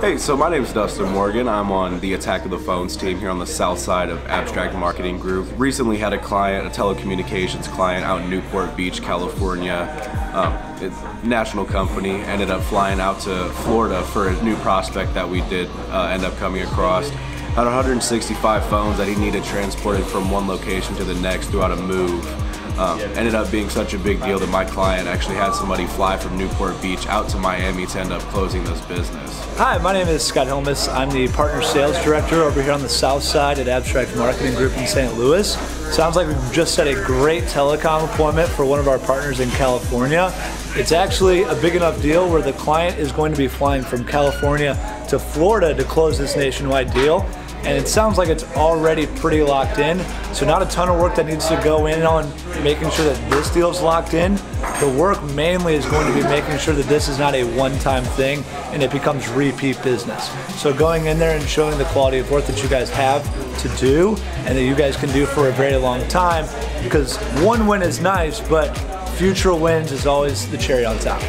Hey, so my name is Dustin Morgan. I'm on the Attack of the Phones team here on the south side of Abstrakt Marketing Group. Recently had a client, a telecommunications client out in Newport Beach, California. Um, national company ended up flying out to Florida for a new prospect that we did uh, end up coming across. Had 165 phones that he needed transported from one location to the next throughout a move. Um, ended up being such a big deal that my client actually had somebody fly from Newport Beach out to Miami to end up closing this business. Hi, my name is Scott Hilmes. I'm the partner sales director over here on the south side at Abstrakt Marketing Group in St. Louis. Sounds like we've just set a great telecom appointment for one of our partners in California. It's actually a big enough deal where the client is going to be flying from California to Florida to close this nationwide deal and it sounds like it's already pretty locked in. So not a ton of work that needs to go in on making sure that this deal is locked in. The work mainly is going to be making sure that this is not a one-time thing and it becomes repeat business. So going in there and showing the quality of work that you guys have to do and that you guys can do for a very long time because one win is nice, but future wins is always the cherry on top.